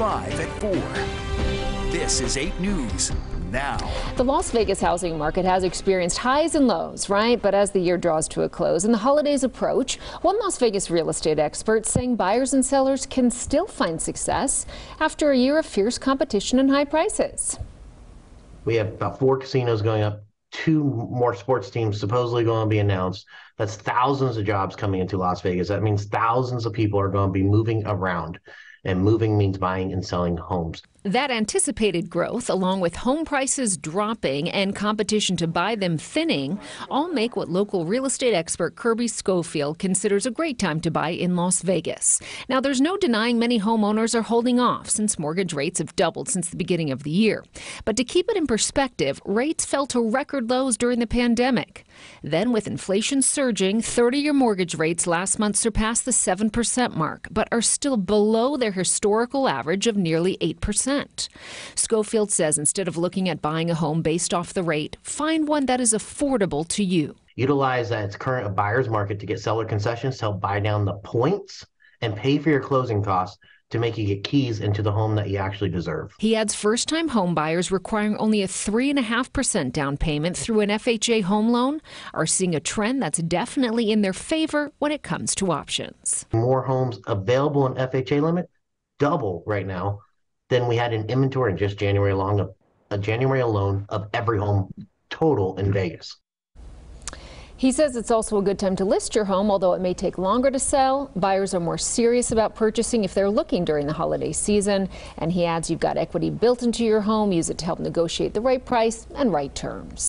5 at 4. This is 8 News now. The Las Vegas housing market has experienced highs and lows, right? But as the year draws to a close and the holidays approach, one Las Vegas real estate expert saying buyers and sellers can still find success after a year of fierce competition and high prices. We have about four casinos going up, two more sports teams supposedly going to be announced. That's thousands of jobs coming into Las Vegas. That means thousands of people are going to be moving around and moving means buying and selling homes. That anticipated growth, along with home prices dropping and competition to buy them thinning, all make what local real estate expert Kirby Schofield considers a great time to buy in Las Vegas. Now, there's no denying many homeowners are holding off since mortgage rates have doubled since the beginning of the year. But to keep it in perspective, rates fell to record lows during the pandemic. Then, with inflation surging, 30 year mortgage rates last month surpassed the 7% mark, but are still below their historical average of nearly 8%. Schofield says instead of looking at buying a home based off the rate, find one that is affordable to you. Utilize that its current buyer's market to get seller concessions to help buy down the points and pay for your closing costs to make you get keys into the home that you actually deserve. He adds first time home buyers requiring only a 3.5% down payment through an FHA home loan are seeing a trend that's definitely in their favor when it comes to options. More homes available in FHA limit, double right now, than we had in inventory in just January alone, a uh, January alone of every home total in mm-hmm. Vegas. He says it's also a good time to list your home, although it may take longer to sell. Buyers are more serious about purchasing if they're looking during the holiday season. And he adds you've got equity built into your home. Use it to help negotiate the right price and right terms.